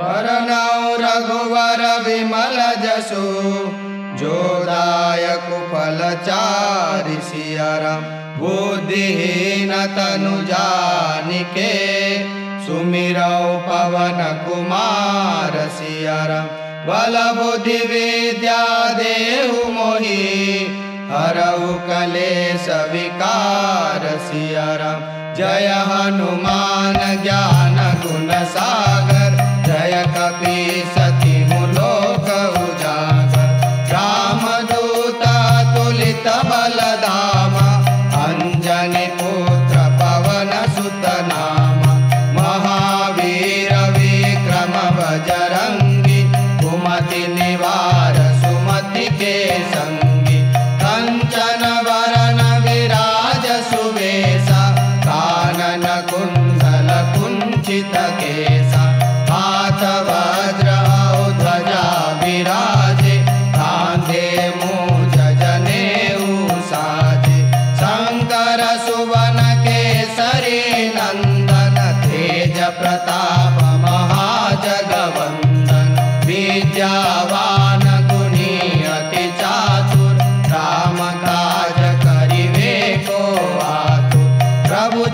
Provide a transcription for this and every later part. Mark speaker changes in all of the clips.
Speaker 1: भरनौ रघुवर विमल जसु जोदायक फलचारि सियर बुद्धिहीन तनु जानिके सुमिरौ पवन कुमार सियर बल बुद्धि विद्या देहु मोहि हरऊ कलेश विकार सियर जय हनुमान ज्ञान गुण सार जलदामा गुणी अति चातुर्म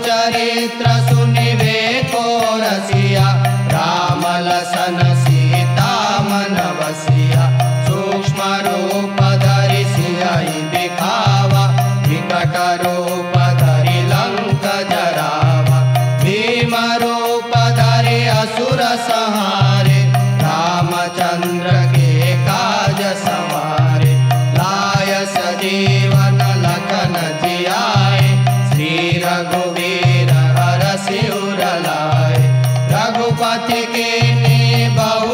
Speaker 1: चरित्र सुनिवे कोरसियाम लसन सीताम नमसि पथ के बहु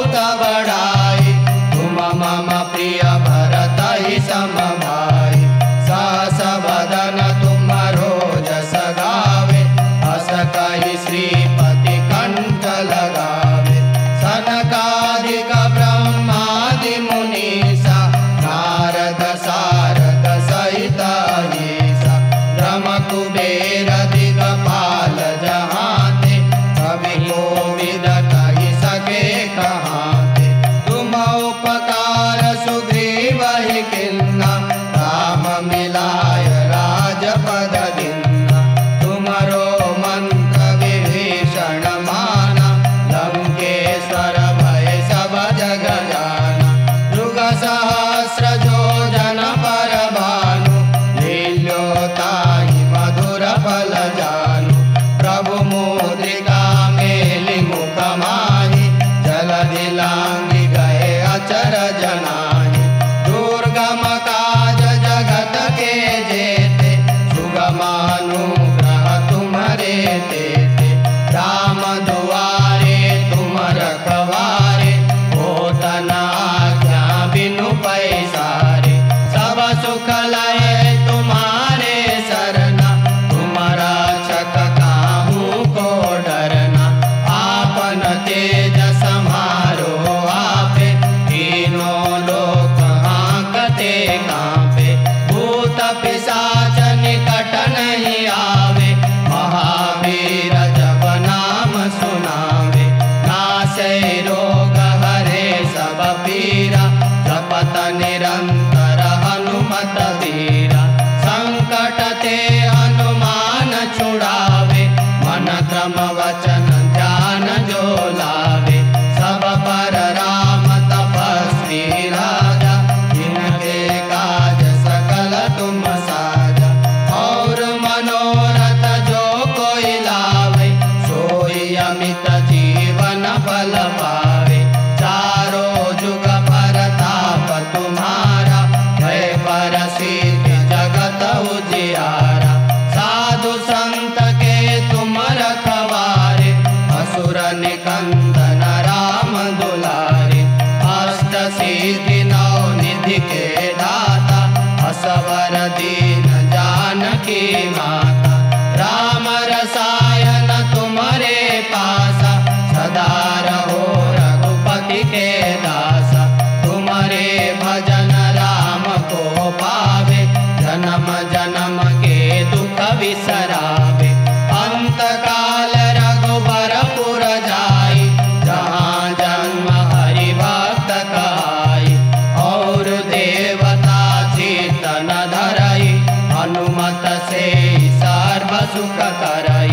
Speaker 1: सा Açúcar, caralho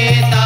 Speaker 1: Planeta.